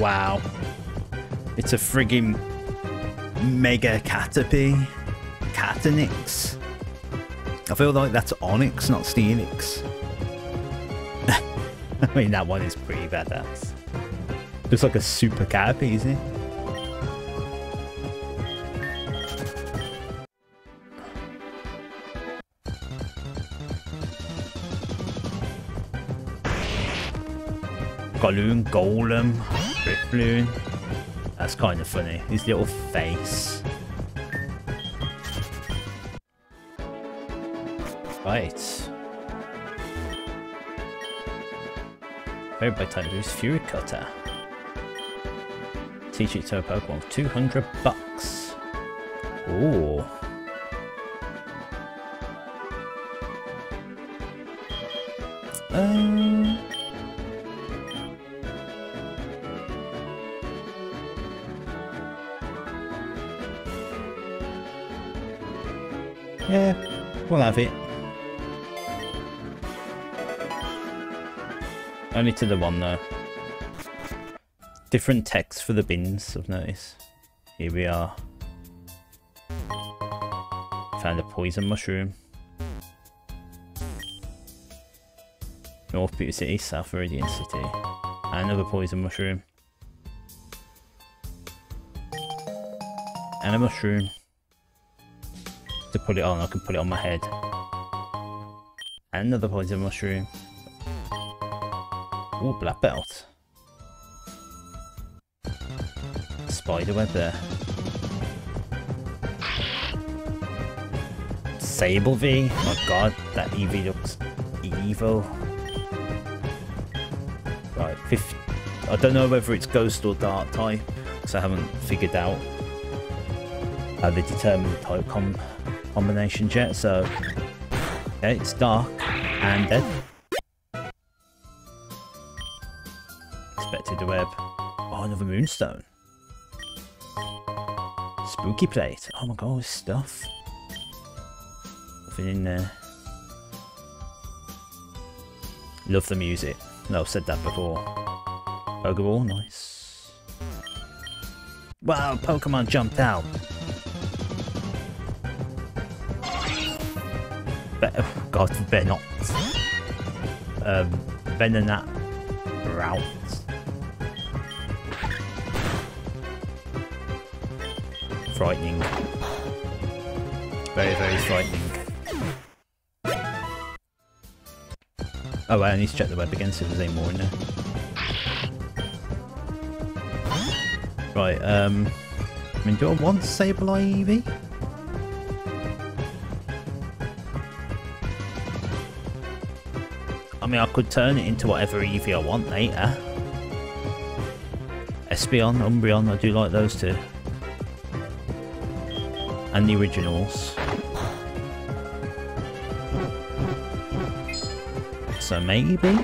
Wow. It's a frigging Mega Caterpie. Catanix. I feel like that's Onix, not Steelix. I mean, that one is pretty badass. Looks like a super Caterpie, isn't it? Galoon, Golem, Riftloon. That's kind of funny. His little face. Right. Favorite by Tiger Boost, Fury Cutter. Teach it to a Pokemon 200 bucks. Ooh. Um. We'll have it. Only to the one though. Different text for the bins, I've noticed. Here we are. Found a poison mushroom. North Beauty City, South Viridian City. Another poison mushroom. And a mushroom. To put it on, I can put it on my head. And another poison mushroom. Ooh, black belt. Spider web there. Sable V. Oh god, that Eevee looks evil. Right, 50. I don't know whether it's ghost or dark type, because I haven't figured out how they determine the type com combinations jet, so yeah, it's dark and dead. Expected the web. Oh, another moonstone. Spooky plate. Oh my god, stuff. Nothing in there. Love the music. No, I've said that before. Pokeball, nice. Wow, Pokemon jumped out. Be oh God, better not. Um, Venonat route. Frightening. Very, very frightening. Oh, wait, I need to check the web again, see if there's any more in there. Right, um... I mean, do I want Sableye Eevee? Mean, I could turn it into whatever Eevee I want later. Espeon, Umbreon, I do like those two. And the originals. So maybe?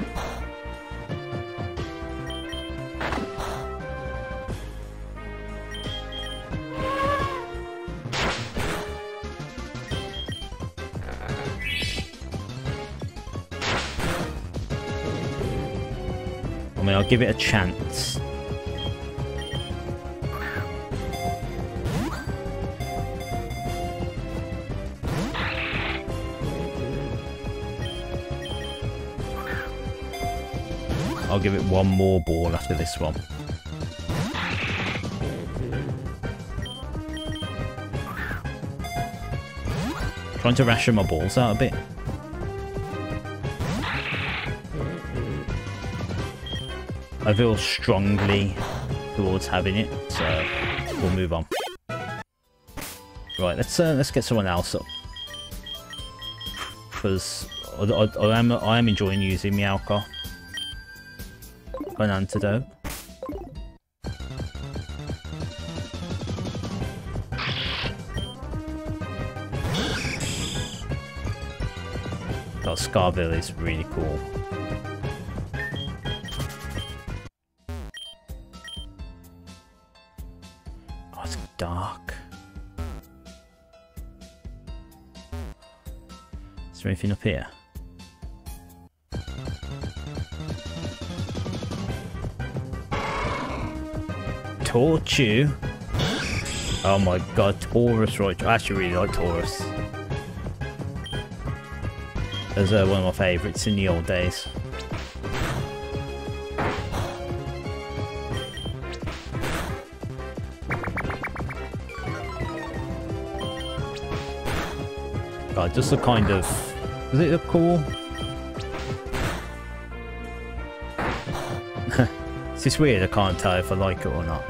I'll give it a chance. I'll give it one more ball after this one. Trying to ration my balls out a bit. I feel strongly towards having it, so we'll move on. Right, let's uh, let's get someone else up because I, I, I, am I am enjoying using Meowka. An antidote. Oh, Scarville is really cool. Up here? Torchu. Oh my god, Tauros Raichu. I actually really like Tauros. As uh, one of my favourites in the old days. God, just a kind of... Does it cool? it's just weird, I can't tell if I like it or not.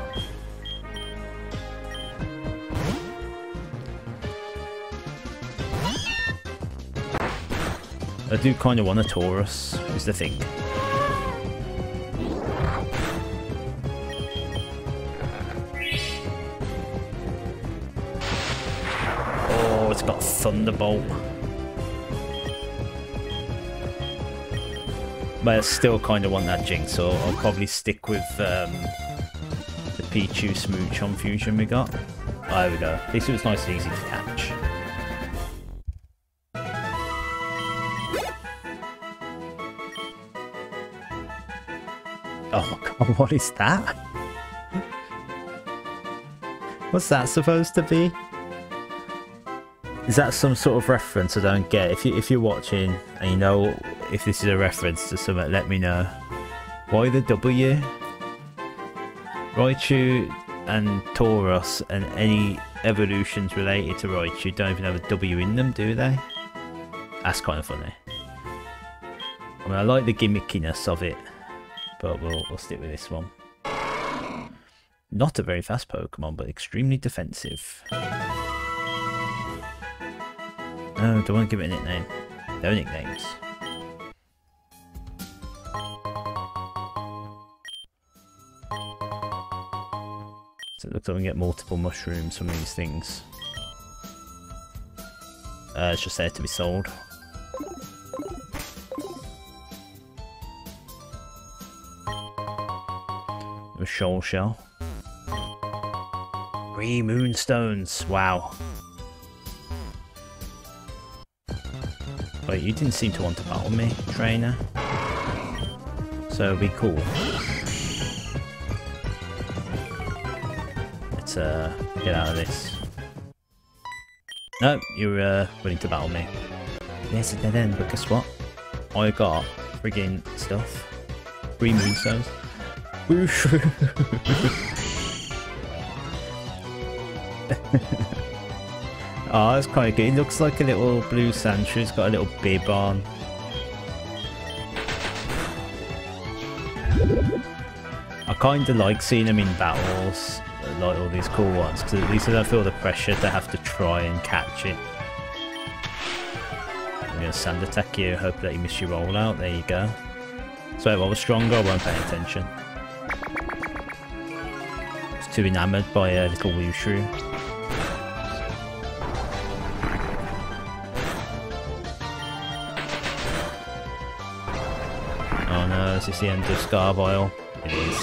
I do kind of want a Tauros, is the thing. Oh, it's got Thunderbolt. But I still kind of want that Jynx, so I'll probably stick with um, the Pichu Smoochum Fusion we got. There we go. At least it was nice and easy to catch. Oh my god, what is that? What's that supposed to be? Is that some sort of reference I don't get? If you if you're watching and you know if this is a reference to something, let me know. Why the W? Raichu and Tauros and any evolutions related to Raichu don't even have a W in them, do they? That's kind of funny. I mean, I like the gimmickiness of it, but we'll, we'll stick with this one. Not a very fast Pokemon, but extremely defensive. No, don't want to give it a nickname. No nicknames. So it looks like we can get multiple mushrooms from these things. Uh, it's just there to be sold. A shoal shell. Three moonstones. Wow. Wait, you didn't seem to want to battle me, trainer. So be cool. Let's uh, get out of this. No, you're uh, willing to battle me. Yes, a dead end, but guess what? I got friggin' stuff. Three moonstones. Whoosh! Oh, that's quite good. He looks like a little blue Sandshrew. He's got a little bib on. I kind of like seeing him in battles, like all these cool ones, because at least I don't feel the pressure to have to try and catch it. I'm going to sand attack you, hope that you miss your rollout. There you go. So if I was stronger, I won't pay attention. I was too enamoured by a little Wushu. Is this the end of Scarbile? It is.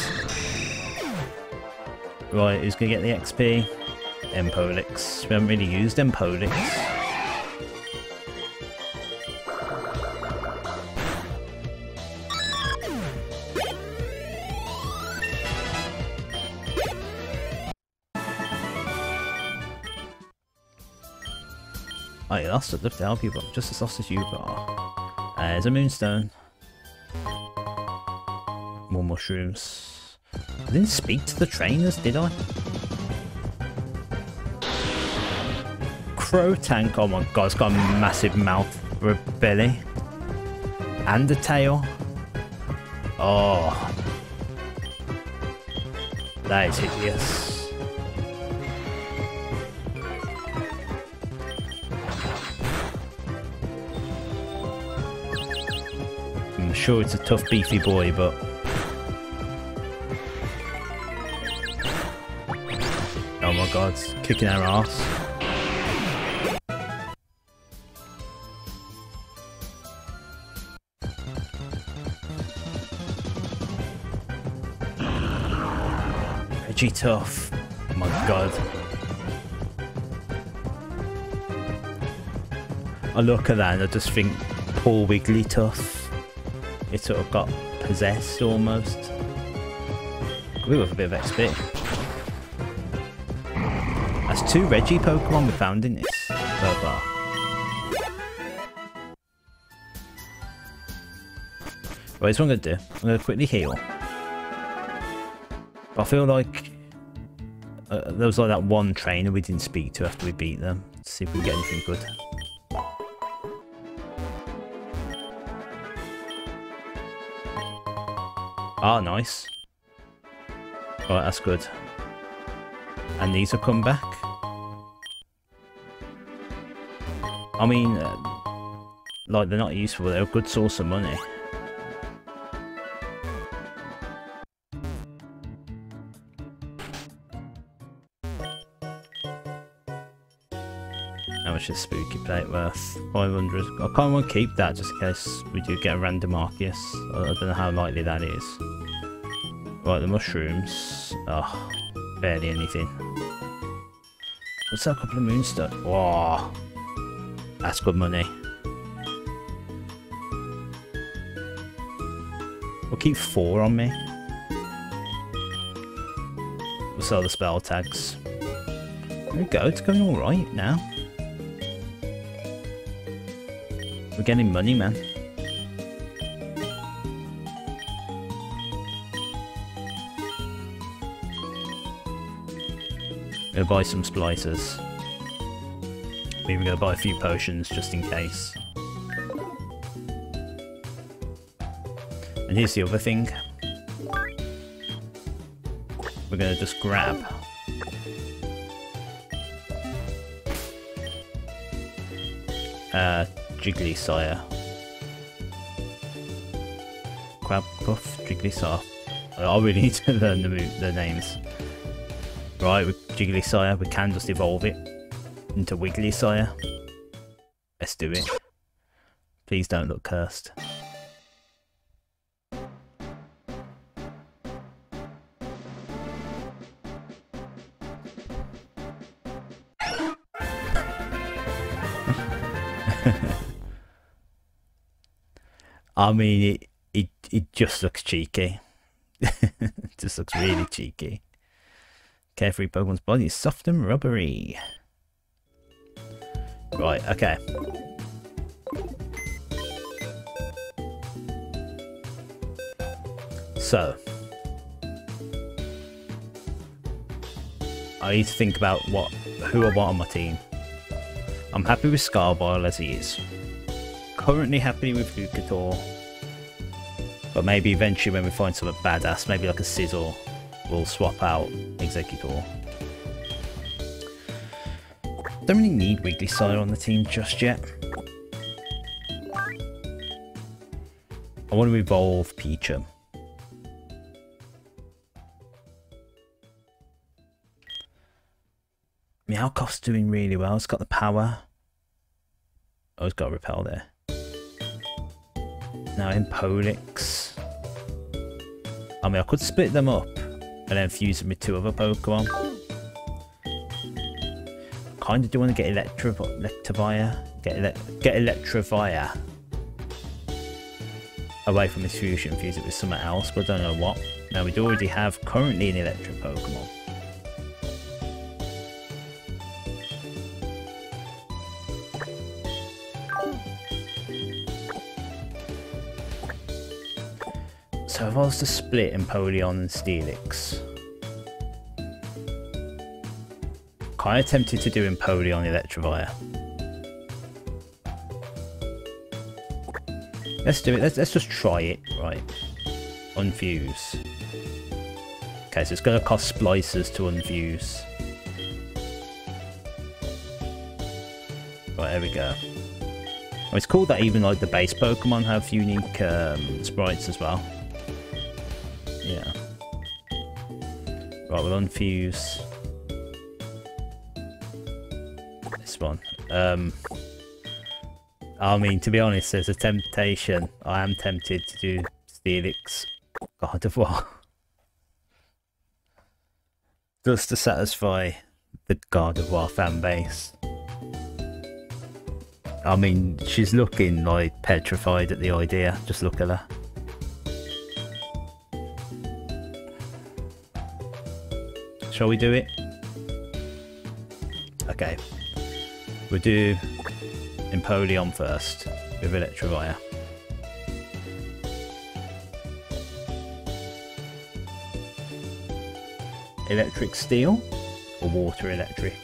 Right, who's going to get the XP? Empolix. We haven't really used Empolix. I lost it, love to help you, but just as lost as you are. There's a moonstone more mushrooms. I didn't speak to the trainers, did I? Crow tank, oh my god, it's got a massive mouth for a belly. And a tail. Oh. That is hideous. I'm sure it's a tough beefy boy, but god, kicking our ass. Regitough. Oh my god. I look at that and I just think poor Wigglytuff. It sort of got possessed almost. We have a bit of XP. That's two Regi Pokemon we found in this so far. Right, here's what I'm going to do. I'm going to quickly heal. I feel like uh, there was like that one trainer we didn't speak to after we beat them. Let's see if we get anything good. Ah, nice. Alright, that's good. And these have come back. I mean, uh, like, they're not useful, they're a good source of money. How much is Spooky Plate worth? 500. I kind of want to keep that just in case we do get a random Arceus. I don't know how likely that is. Right, the mushrooms. Oh, barely anything. What's that couple of moonstone? Wow. That's good money. We'll keep four on me. We'll sell the spell tags. There we go, it's going alright now. We're getting money, man. Buy some splicers. We're gonna buy a few potions just in case. And here's the other thing. We're gonna just grab uh, Jiggly Sire. Crab Puff, Jiggly Sire. I really need to learn the, the names. Right, with Jiggly Sire, we can just evolve it into Wiggly Sire. Let's do it. Please don't look cursed. I mean, it, it, it just looks cheeky. it just looks really cheeky. Carefree Pokemon's body is soft and rubbery. Right, okay. So. I need to think about what who I want on my team. I'm happy with Scarbile as he is. Currently happy with Lucator. But maybe eventually when we find something badass, maybe like a Sizzle, we'll swap out Exeggutor. Don't really need Wiggly Sire on the team just yet. I want to evolve Peachum. Meowkoff's doing really well. It's got the power. Oh, it's got a repel there. Now in Impolix. I mean, I could split them up and then fuse them with two other Pokemon. Kinda do want to get Electro Electivire. Get, ele get away from this fusion, fuse it with something else, but I don't know what. Now, we already have currently an Electric Pokemon. So if I was to split Empoleon and Steelix, kind of tempted to do Empoleon Electivire. Let's do it. Let's, let's just try it. Right. Unfuse. Okay, so it's going to cost splicers to unfuse. Right, there we go. Oh, it's cool that even like the base Pokemon have unique um, sprites as well. Yeah. Right, we'll unfuse this one. Um, I mean, to be honest, there's a temptation. I am tempted to do Steelix God of War. Just to satisfy the God of War fan base. I mean, she's looking like petrified at the idea. Just look at her. Shall we do it? Okay. We'll do Empoleon first with Electivire. Electric Steel or Water Electric?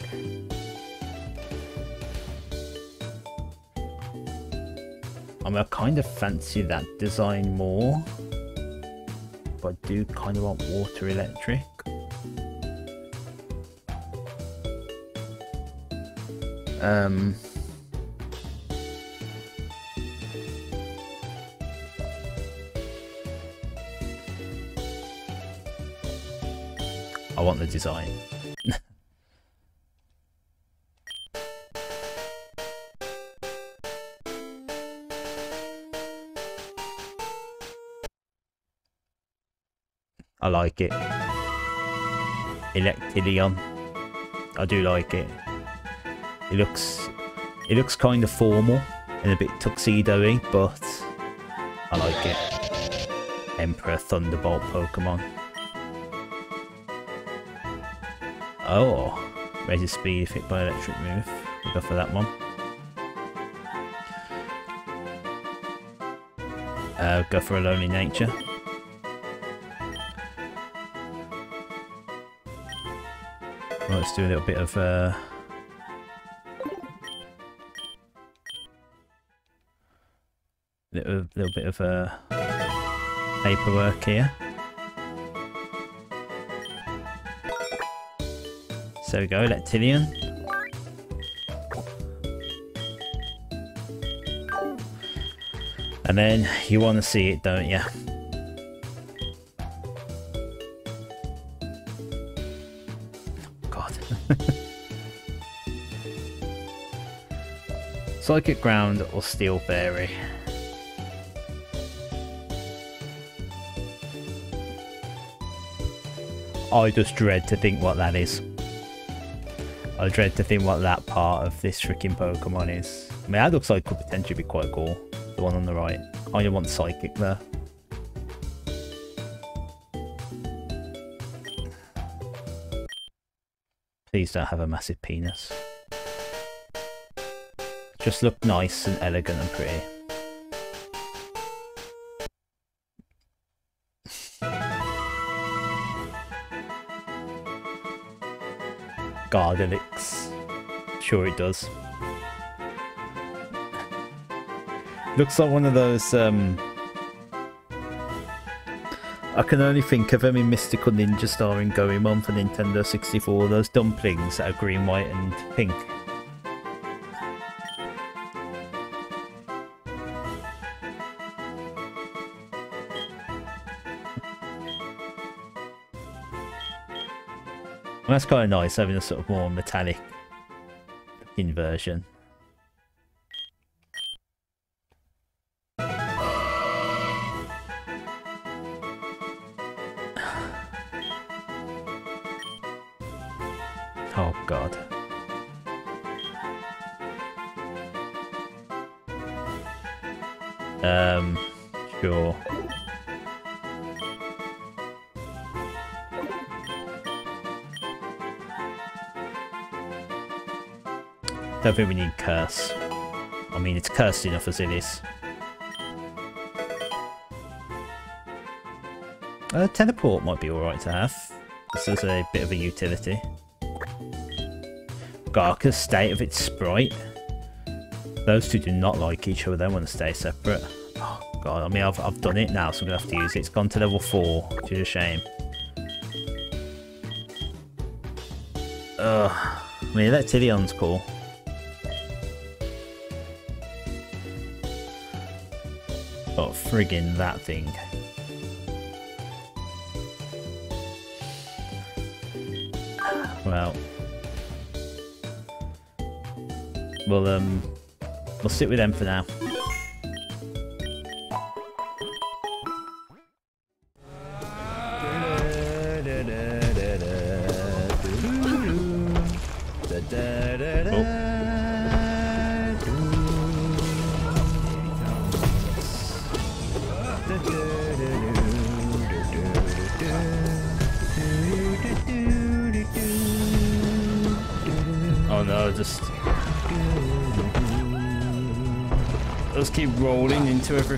I mean, I kind of fancy that design more, but I do kind of want Water Electric. Um, I want the design. I like it. Electilion. I do like it. It looks it looks kind of formal and a bit tuxedo-y, but I like it. Emperor Thunderbolt Pokemon. Oh, Razor Speed if hit by electric move. We'll go for that one. Uh, go for a Lonely Nature. Let's do a little bit of uh, little, little bit of uh, paperwork here. So we go, Lectillion. And then you want to see it, don't you? God. Psychic Ground or Steel Fairy? I just dread to think what that is. I dread to think what that part of this freaking Pokemon is. I mean, that looks like could potentially be quite cool. The one on the right. Oh, I want Psychic there. Please don't have a massive penis. Just look nice and elegant and pretty. Gardelix. Sure it does. Looks like one of those, um... I can only think of them in Mystical Ninja Starring Goemon for Nintendo 64, those dumplings that are green, white and pink. Well, that's kind of nice having a sort of more metallic version. Don't think we need curse. I mean, it's cursed enough as it is. Uh, teleport might be alright to have. This is a bit of a utility. Garka's state of its sprite. Those two do not like each other, they want to stay separate. Oh god, I mean I've, I've done it now so I'm going to have to use it. It's gone to level 4, which is a shame. Ugh. I mean, Lectillion's cool. But friggin' that thing. Well. We'll, um... We'll sit with them for now.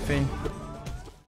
Just